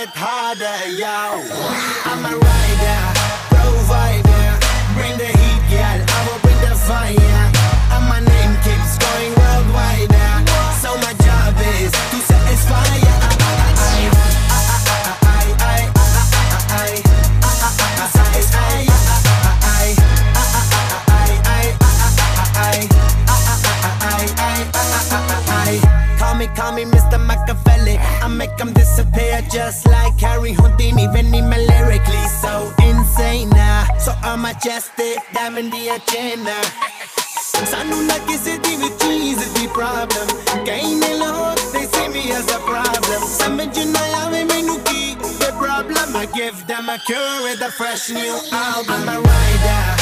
Bit harder yo I'm a rider provider bring the heat girl I will bring the fire and my name keeps going worldwide. So my job is to satisfy ya. Call me, call me Mr. Machiavelli. I make them disappear just like Harry Houdini. When he me lyrically so insane now. So I'm majestic, diamond the agenda. ਸਾਨੂੰ ਨਾ ਕਿਸੇ ਦੀ ਵੀ ਚੀਜ਼ ਦੀ problem ਕਈ ਨੇ ਲੋਕ they see me as a problem ਸਮਝ ਨਾ ਆਵੇ ਮੈਨੂੰ ਕੀ the problem I give them a cure with a fresh new album I'm a